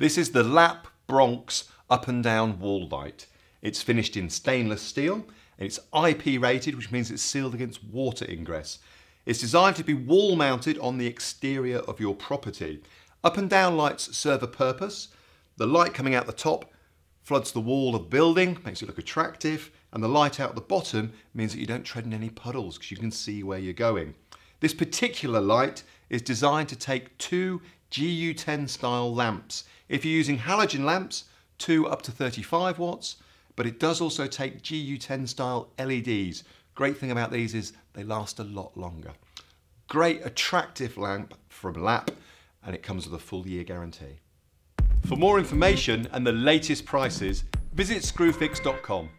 This is the Lap Bronx up and down wall light. It's finished in stainless steel and it's IP rated, which means it's sealed against water ingress. It's designed to be wall mounted on the exterior of your property. Up and down lights serve a purpose. The light coming out the top floods the wall of building, makes it look attractive, and the light out the bottom means that you don't tread in any puddles because you can see where you're going. This particular light is designed to take two GU10 style lamps. If you're using halogen lamps, two up to 35 watts, but it does also take GU10 style LEDs. Great thing about these is they last a lot longer. Great attractive lamp from Lap and it comes with a full year guarantee. For more information and the latest prices, visit screwfix.com.